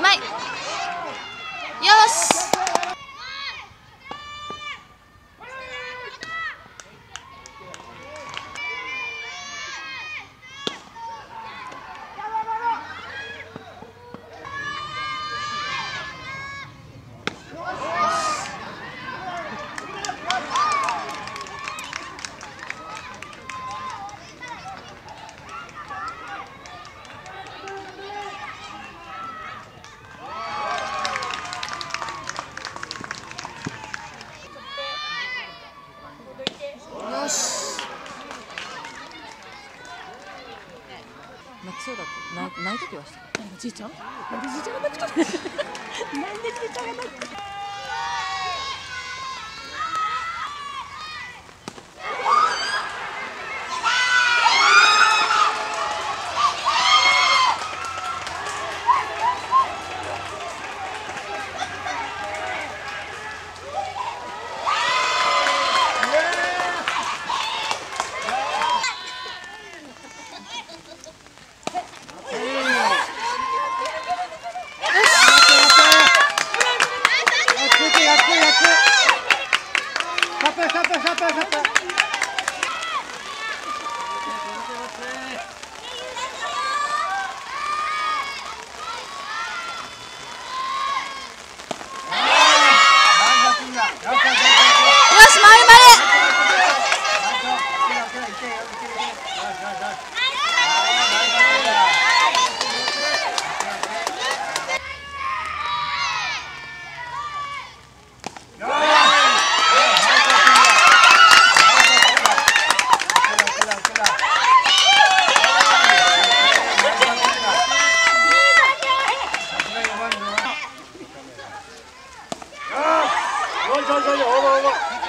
うまいよしよし泣きそうだった。泣泣いてきました。じいちゃん？なんでじいちゃんが泣くとなんでじいちゃんが泣くよしよしよしよし、おもおも。